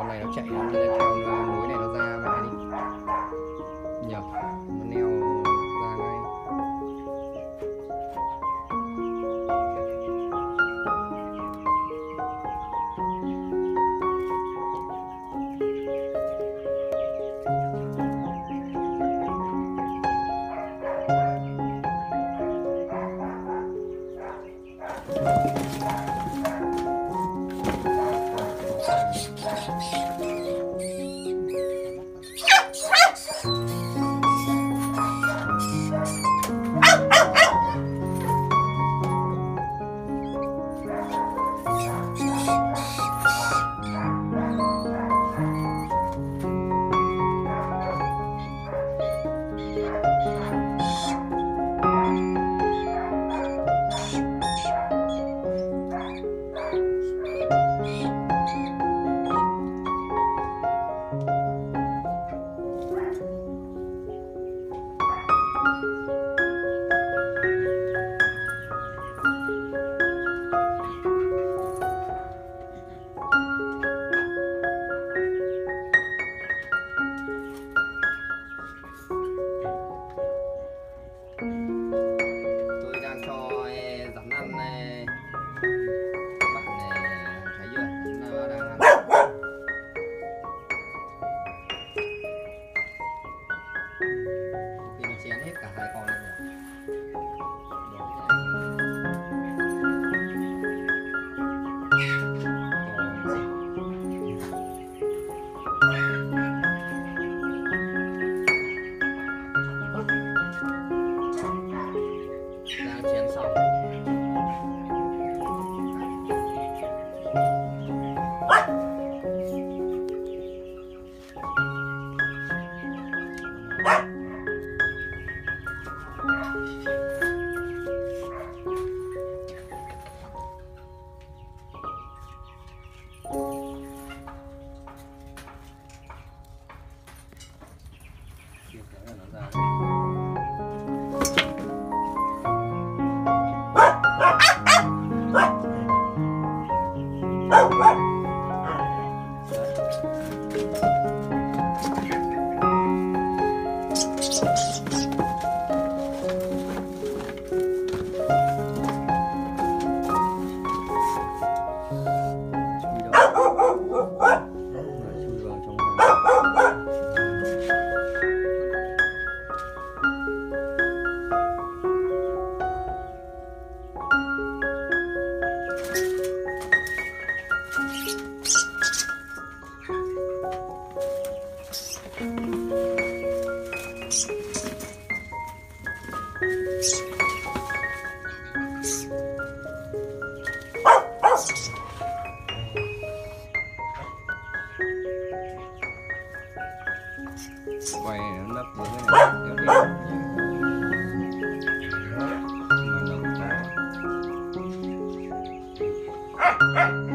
con này nó chạy nó theo nó 可能在 quay nắp giữa cái này kéo đi Ha ha!